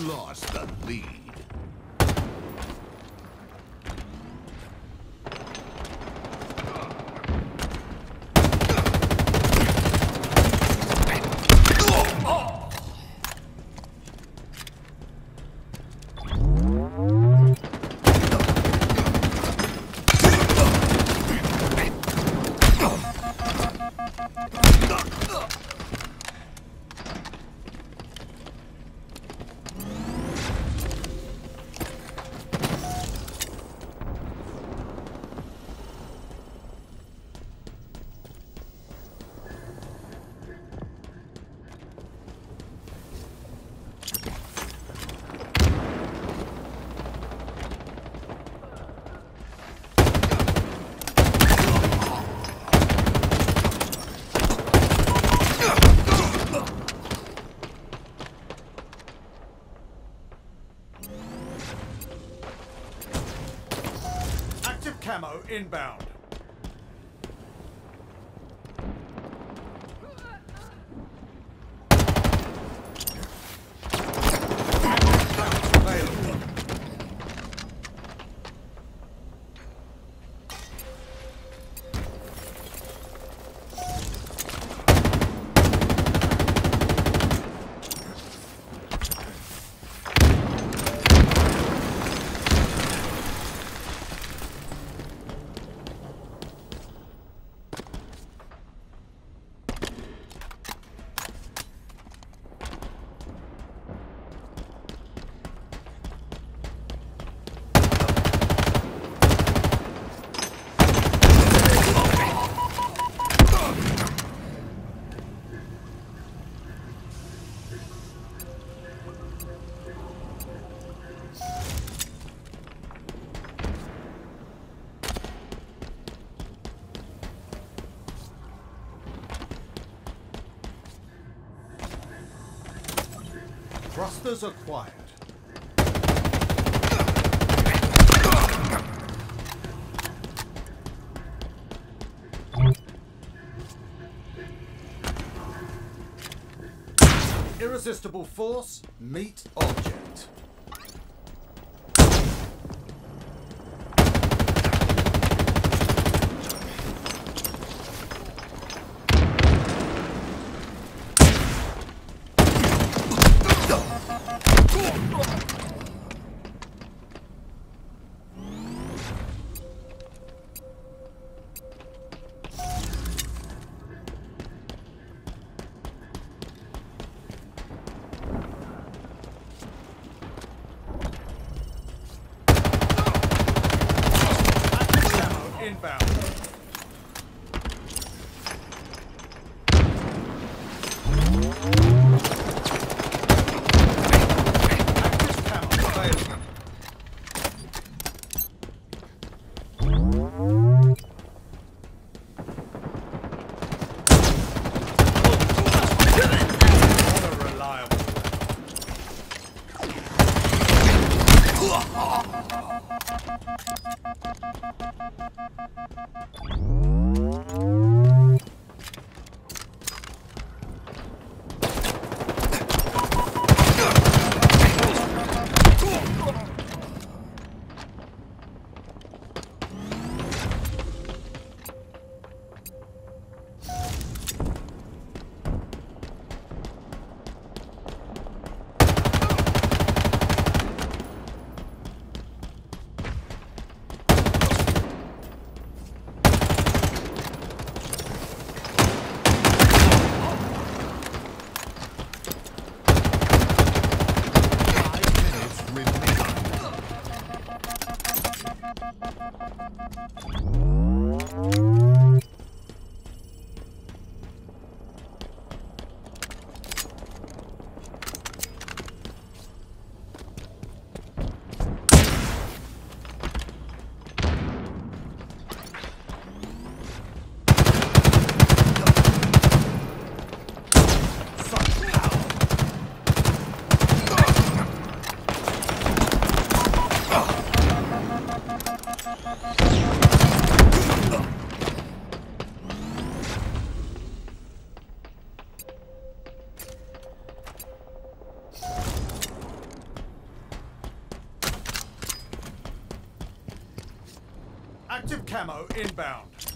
Lost the lead. Active camo inbound. Thrusters acquired. Irresistible force, meet object. Thank you. Active camo inbound.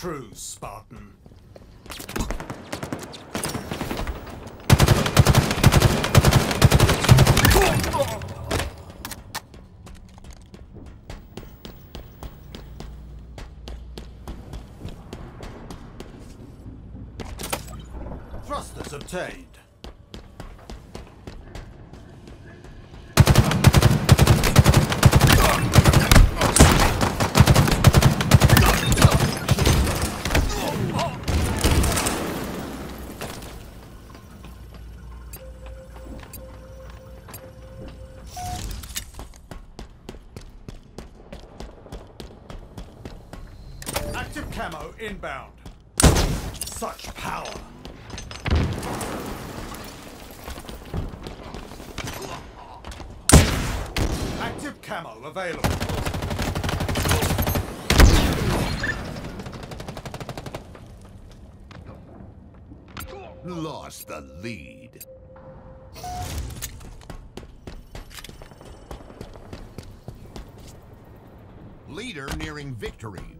True, Spartan. Thrusters obtained. Active camo inbound. Such power. Active camo available. Lost the lead. Leader nearing victory.